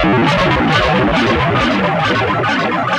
I'm sorry.